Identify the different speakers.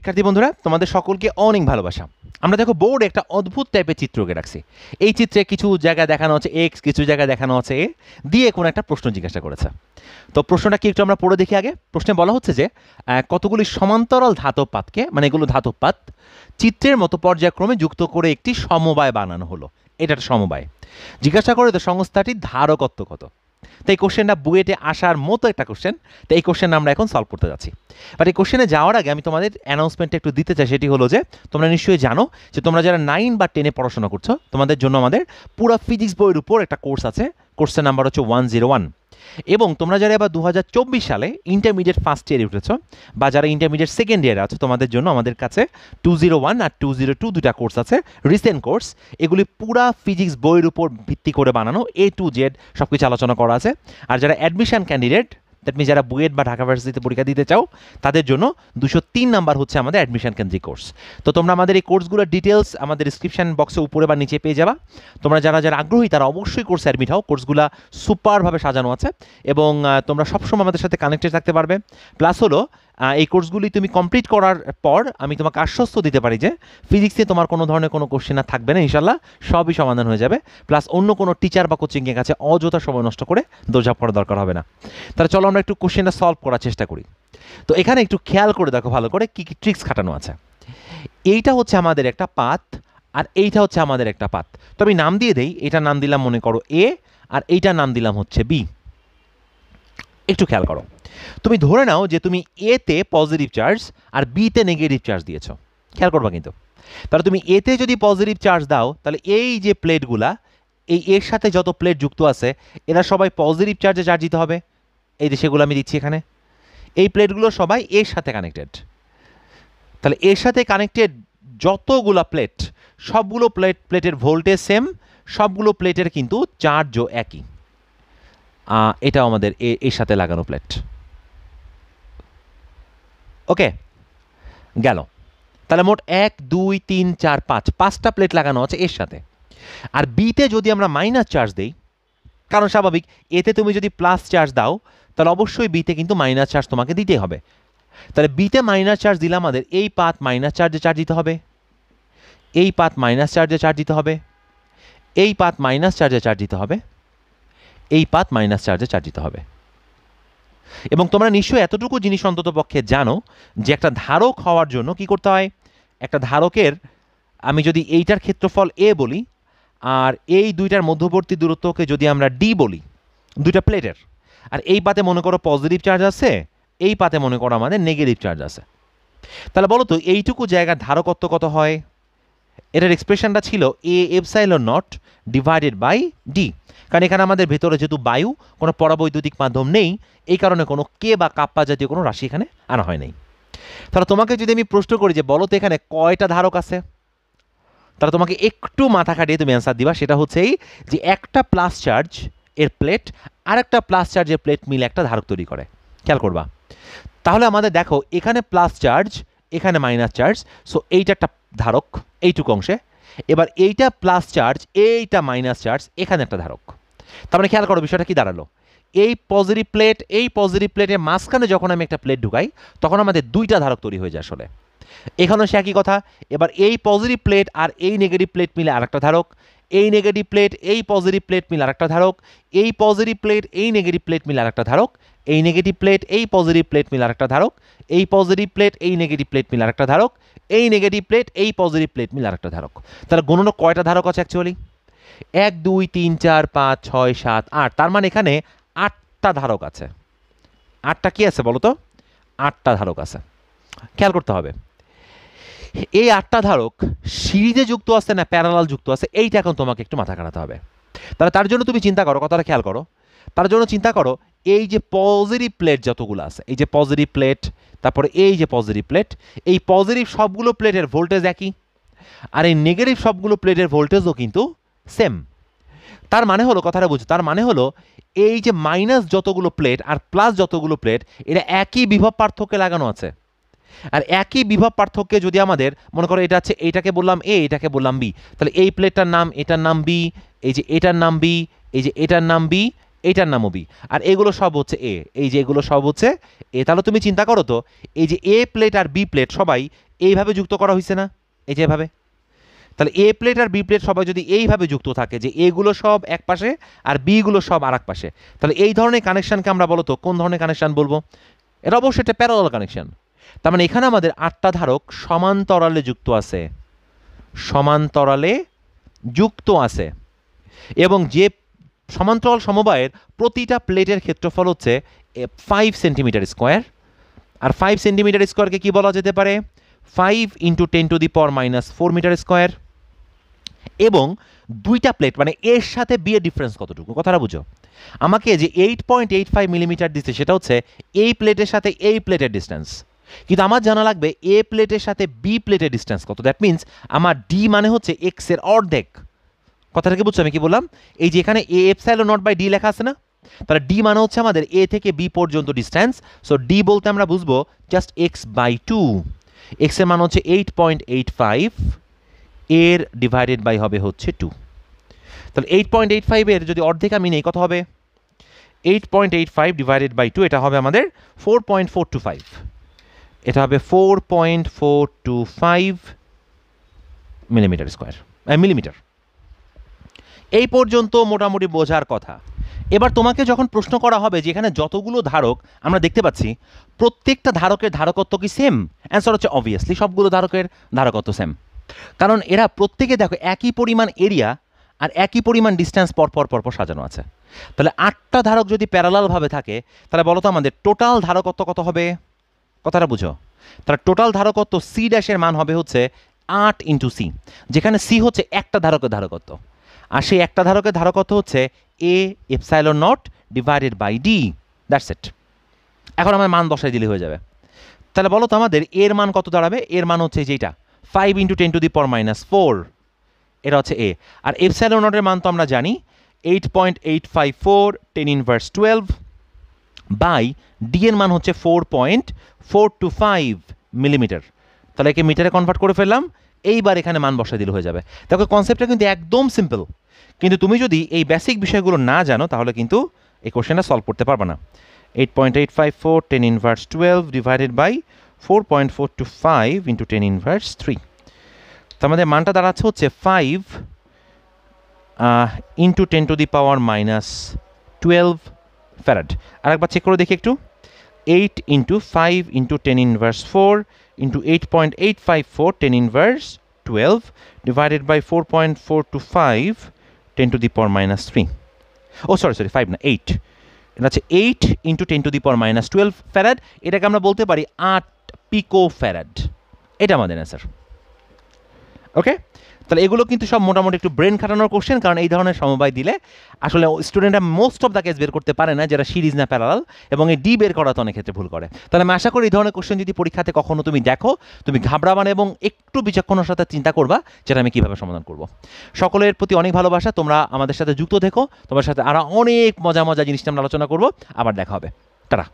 Speaker 1: শিক্ষার্থী বন্ধুরা, তোমাদের সকলকে অনেক ভালোবাসা। আমরা দেখো বোর্ডে একটা অদ্ভুত টাইপের চিত্রকে রাখছি। এই চিত্রে কিছু জায়গায় দেখানো হচ্ছে এক্স কিছু জায়গায় দেখানো হচ্ছে এ দিয়ে কোনো একটা প্রশ্ন জিজ্ঞাসা করেছে। তো প্রশ্নটা কি একটু আমরা পড়ে দেখি আগে? প্রশ্নে বলা হচ্ছে যে কতগুলি সমান্তরাল ধাতব পাতকে মানে এগুলো ধাতব পাত চিত্রের মতো পর্যায়ক্রমে যুক্ত করে একটি সমবায় বানানো হলো। এটা একটা সমবায়। জিজ্ঞাসা করে তো সংস্থাটির ধারকত্ব কত? তো এই কোশ্চেনটা বুয়েটে আসার মতো একটা কোশ্চেন তো এই কোশ্চেন আমরা এখন সলভ করতে যাচ্ছি। বাট এই কোশ্চেনে যাওয়ার আগে আমি তোমাদের অ্যানাউন্সমেন্টটা একটু দিতে চাই, সেটি হলো যে, তোমরা নিশ্চয়ই জানো যে তোমরা যারা নাইন বা টেনে পড়াশোনা করছ, তোমাদের জন্য আমাদের পুরো ফিজিক্স বইয়ের উপর একটা কোর্স আছে। কোর্সের নাম্বার হচ্ছে ওয়ান জিরো ওয়ান এবং তোমরা যারা এবার দু সালে ইন্টারমিডিয়েট ফার্স্ট ইয়ারে উঠেছো, বা যারা ইন্টারমিডিয়েট সেকেন্ড ইয়ারে আছো, তোমাদের জন্য আমাদের কাছে টু জিরো ওয়ান আর টু জিরো টু দুটা কোর্স আছে। রিসেন্ট কোর্স এগুলি পুরা ফিজিক্স বইয়ের উপর ভিত্তি করে বানানো এ টু জেড সব কিছু আলোচনা করা আছে। আর যারা অ্যাডমিশন ক্যান্ডিডেট দ্যাট মিন যারা বুয়েট বা ঢাকা ভার্সিটিতে পরীক্ষা দিতে চাও, তাদের জন্য দুশো তিন নাম্বার হচ্ছে আমাদের অ্যাডমিশন কেন্দ্রিক কোর্স তো তোমরা আমাদের এই কোর্সগুলোর ডিটেলস আমাদের ডিসক্রিপশন বক্সে উপরে বা নিচে পেয়ে যাবা। তোমরা যারা যারা আগ্রহী, তারা অবশ্যই কোর্সে অ্যাডমিট হও। কোর্সগুলো সুপারভাবে সাজানো আছে এবং তোমরা সবসময় আমাদের সাথে কানেক্টেড থাকতে পারবে। প্লাস হলো এই কোর্সগুলি তুমি কমপ্লিট করার পর আমি তোমাকে আশ্বস্ত দিতে পারি যে ফিজিক্সে তোমার কোনো ধরনের কোনো কোশ্চেন আর থাকবে না ইনশাল্লাহ সবই সমাধান হয়ে যাবে। প্লাস অন্য কোনো টিচার বা কোচিংয়ের কাছে অযথা সময় নষ্ট করে দোষাপ করার দরকার হবে না। তাহলে চলো আমরা একটু কোশ্চেনটা সলভ করার চেষ্টা করি। তো এখানে একটু খেয়াল করে দেখো ভালো করে কী কী ট্রিক্স খাটানো আছে। এইটা হচ্ছে আমাদের একটা পাত আর এইটা হচ্ছে আমাদের একটা পাত। তো আমি নাম দিয়ে দেই এটা নাম দিলাম মনে করো এ আর এইটার নাম দিলাম হচ্ছে বি একটু খেয়াল করো। তুমি ধরে নাও যে তুমি এতে পজিটিভ চার্জ আর বিতে নেগেটিভ চার্জ দিয়েছ। খেয়াল করবা কিন্তু। তাহলে তুমি এতে যদি পজিটিভ চার্জ দাও, তাহলে এই যে প্লেটগুলা এই এর সাথে যত প্লেট যুক্ত আছে, এরা সবাই পজিটিভ চার্জে চার্জ দিতে হবে। এই যে সেগুলো আমি দিচ্ছি এখানে। এই প্লেটগুলো সবাই এর সাথে কানেক্টেড তাহলে এর সাথে কানেক্টেড যতগুলা প্লেট সবগুলো প্লেট প্লেটের ভোল্টেজ সেম সবগুলো প্লেটের কিন্তু চার্জও একই। এটাও আমাদের এর সাথে লাগানো প্লেট ওকে, গেল। তাহলে মোট এক, দুই, তিন, চার, পাঁচ, পাঁচটা প্লেট লাগানো আছে এর সাথে। আর বিতে যদি আমরা মাইনাস চার্জ দেই, কারণ স্বাভাবিক, এতে তুমি যদি প্লাস চার্জ দাও, তাহলে অবশ্যই বিতে কিন্তু মাইনাস চার্জ তোমাকে দিতে হবে। তাহলে বিতে মাইনাস চার্জ দিলে আমাদের এই পাত মাইনাস চার্জে চার্জ দিতে হবে। এই পাত মাইনাস চার্জে চার্জ দিতে হবে। এই পাত মাইনাস চার্জে চার্জ দিতে হবে। এই পাত মাইনাস চার্জে চার্জ দিতে হবে। এবং তোমরা নিশ্চয়ই এতটুকু জিনিস অন্তত পক্ষে জানো যে একটা ধারক হওয়ার জন্য কি করতে হয়? একটা ধারকের, আমি যদি এইটার ক্ষেত্রফল এ বলি, আর এই দুইটার মধ্যবর্তী দূরত্বকে যদি আমরা ডি বলি, দুইটা প্লেটের, আর এই পাতে মনে করো পজিটিভ চার্জ আছে, এই পাতে মনে করো আমাদের নেগেটিভ চার্জ আছে। তাহলে বলো তো, এইটুকু জায়গার ধারকত্ব কত হয়? এটার এক্সপ্রেশনটা ছিল A epsilon naught divided by d কারণ এখানে আমাদের ভেতরে যেহেতু বায়ু, কোনো পরাবৈদ্যুতিক মাধ্যম নেই, এই কারণে কোনো কে বা কাপ্পা জাতীয় কোনো রাশি এখানে আনা হয় নাই। তাহলে তোমাকে যদি আমি প্রশ্ন করি যে বলো তো এখানে কয়টা ধারক আছে? তাহলে তোমাকে একটু মাথা খাটিয়ে তুমি অ্যান্সার দিবা, সেটা হচ্ছে এই যে একটা প্লাস চার্জ এর প্লেট আর একটা প্লাস চার্জের প্লেট মিলে একটা ধারক তৈরি করে। খেয়াল করবা। তাহলে আমাদের দেখো, এখানে প্লাস চার্জ এখানে মাইনাস চার্জ সো এইটা একটা ধারক, এইটুকু অংশে। এবার এইটা প্লাস চার্জ এইটা মাইনাস চার্জ এখানে একটা ধারক। তার মানে খেয়াল করো, বিষয়টা কি দাঁড়াল? এই পজিটিভ প্লেট এই পজিটিভ প্লেটের মাঝখানে যখন আমি একটা প্লেট ঢুকাই, তখন আমাদের দুইটা ধারক তৈরি হয়ে যায় আসলে। এখানেও সে একই কথা। এবার এই পজিটিভ প্লেট আর এই নেগেটিভ প্লেট মিলে আরেকটা ধারক। এই নেগেটিভ প্লেট এই পজিটিভ প্লেট মিলে আরেকটা ধারক। এই পজিটিভ প্লেট এই নেগেটিভ প্লেট মিলে আরেকটা ধারক। এই নেগেটিভ প্লেট এই পজিটিভ প্লেট মিলে আরেকটা ধারক। এই পজিটিভ প্লেট এই নেগেটিভ প্লেট মিলে আরেকটা ধারক। এই নেগেটিভ প্লেট এই পজিটিভ প্লেট মিলে আরেকটা ধারক। তাহলে গণনা কয়টা ধারক আছে অ্যাকচুয়ালি এক, দুই, তিন, চার, পাঁচ, ছয়, সাত, আট। তার মানে এখানে আটটা ধারক আছে। আটটা কি আছে বলো তো আটটা ধারক আছে। খেয়াল করতে হবে। এই আটটা ধারক সিরিজে যুক্ত আছে না প্যারালাল যুক্ত আছে, এইটা এখন তোমাকে একটু মাথা কাটাতে হবে। তাহলে তার জন্য তুমি চিন্তা করো, কথাটা খেয়াল করো। তার জন্য চিন্তা করো, এই যে পজিটিভ প্লেট যতগুলো আছে, এই যে পজিটিভ প্লেট তারপরে এই যে পজিটিভ প্লেট এই পজিটিভ সবগুলো প্লেটের ভোল্টেজ একই, আর এই নেগেটিভ সবগুলো প্লেটের ভোল্টেজও কিন্তু সেম তার মানে হলো, কথাটা বুঝো, তার মানে হলো, এই যে মাইনাস যতগুলো প্লেট আর প্লাস যতগুলো প্লেট এটা একই বিভব পার্থক্যে লাগানো আছে। আর একই বিভব পার্থক্যে যদি আমাদের মনে করো এটা আছে এইটাকে বললাম এ, এটাকে বললাম বি, তাহলে এই প্লেটটার নাম, এটার নাম বি, এই যে এটার নাম বি, এই যে এটার নাম বি এইটার নামও বি। আর এগুলো সব হচ্ছে এ, এই যে এগুলো সব হচ্ছে এ। তাহলে তুমি চিন্তা করো তো, এই যে এ প্লেট আর বি প্লেট সবাই এইভাবে যুক্ত করা হয়েছে না? এই যে এভাবে? তাহলে এ প্লেট আর বি প্লেট সবাই যদি এইভাবে যুক্ত থাকে যে এগুলো সব এক পাশে আর বিগুলো সব আর এক পাশে, তাহলে এই ধরনের কানেকশানকে আমরা বলো তো, কোন ধরনের কানেকশান বলব? এটা অবশ্যই একটা প্যারাল কানেকশান তার মানে এখানে আমাদের আটটা ধারক সমান্তরালে যুক্ত আছে। সমান্তরালে যুক্ত আছে। এবং যে সমান্তরাল সমবায়ের প্রতিটা প্লেটের ক্ষেত্রফল হচ্ছে ফাইভ সেন্টিমিটার স্কোয়ার আর ফাইভ সেন্টিমিটার স্কোয়ারকে কি বলা যেতে পারে? Five into ten to the power minus four metre square এবং দুইটা প্লেট মানে এর সাথে বিয়ের ডিফারেন্স কতটুকু? কথাটা বুঝো। আমাকে যে eight point eight five millimetre দিচ্ছে সেটা হচ্ছে এই প্লেটের সাথে এই প্লেটের ডিস্টেন্স কিন্তু আমার জানা লাগবে এ প্লেটের সাথে বি প্লেটের ডিস্টেন্স কত? দ্যাট মিন্স আমার ডি মানে হচ্ছে এক্সের অর্ধেক। কথাটাকে বুঝছ? আমি কি বললাম? এই যে এখানে A epsilon naught by d লেখা আছে না? তাহলে ডি মানে হচ্ছে আমাদের এ থেকে বি পর্যন্ত ডিস্টেন্স সো ডি বলতে আমরা বুঝব জাস্ট এক্স বাই টু এক্সের মান হচ্ছে এইট পয়েন্ট এইট ফাইভ এর ডিভাইডেড বাই হবে হচ্ছে টু তাহলে এইট পয়েন্ট এইট ফাইভের যদি অর্ধেক আমি নেই, কত হবে? Eight point eight five divided by two এটা হবে আমাদের four point four two five এটা হবে four point four two five millimetre square millimetre এই পর্যন্ত মোটামুটি বোঝার কথা। এবার তোমাকে যখন প্রশ্ন করা হবে যে এখানে যতগুলো ধারক, আমরা দেখতে পাচ্ছি প্রত্যেকটা ধারকের ধারকত্ব কি সেম অ্যান্সার হচ্ছে অবভিয়াসলি সবগুলো ধারকের ধারকত্ব সেম কারণ এরা প্রত্যেকে দেখো একই পরিমাণ এরিয়া আর একই পরিমাণ ডিস্টেন্স পর পর পর পর সাজানো আছে। তাহলে আটটা ধারক যদি প্যারালালভাবে থাকে, তাহলে বলো তো আমাদের টোটাল ধারকত্ব কত হবে? কথাটা বুঝো। তাহলে টোটাল ধারকত্ব সি ড্যাশের মান হবে হচ্ছে আট ইন্টু সি যেখানে সি হচ্ছে একটা ধারকের ধারকত্ব। আর সেই একটা ধারকের ধারকত্ব হচ্ছে A epsilon naught divided by d that's it এখন আমার মান দশায় দিলে হয়ে যাবে। তাহলে বলো তো আমাদের এর মান কত দাঁড়াবে? এর মান হচ্ছে যেটা five into ten to the power minus four এটা হচ্ছে এ আর এফসাইলো নটের মান তো আমরা জানি eight point eight five four ten inverse twelve by d এর মান হচ্ছে four point four two five millimetre. তাহলে একে মিটারে কনভার্ট করে ফেললাম, এইবার এখানে মান বসাই দিলে হয়ে যাবে। দেখো কনসেপ্টটা কিন্তু একদম সিম্পল কিন্তু তুমি যদি এই বেসিক বিষয়গুলো না জানো, তাহলে কিন্তু এই কোশ্চেনটা সলভ করতে পারবে না। Eight point eight five four ten inverse twelve divided by four point four two five into ten inverse three তো আমাদের মানটা দাঁড়াচ্ছে হচ্ছে five into ten to the power minus twelve farad. আরেকবার চেক করে দেখি একটু। Eight into five into ten inverse four into eight point eight five four ten inverse twelve divided by four point four two five ten to the power minus three oh sorry sorry five না eight এটা হচ্ছে eight into ten to the power minus twelve farad. এটাকে আমরা বলতে পারি আট পিকো farad এটা আমাদের অ্যান্সার ওকে তাহলে এগুলো কিন্তু সব মোটামুটি একটু ব্রেন খাটানোর কোশ্চেন কারণ এই ধরনের সমবায় দিলে আসলে স্টুডেন্টরা মোস্ট অফ দ্য কেস বের করতে পারে না যারা সিরিজ না প্যারালাল এবং এই ডি বের করা তো অনেক ক্ষেত্রে ভুল করে। তাহলে আমি আশা করি এই ধরনের কোশ্চেন যদি পরীক্ষাতে কখনো তুমি দেখো, তুমি ঘাবড়াবান এবং একটু বিচক্ষণের সাথে চিন্তা করবা, যেটা আমি কীভাবে সমাধান করব। সকলের প্রতি অনেক ভালোবাসা, তোমরা আমাদের সাথে যুক্ত থেকো, তোমার সাথে আরও অনেক মজা মজা জিনিস আমরা আলোচনা করব, আবার দেখা হবে। তারা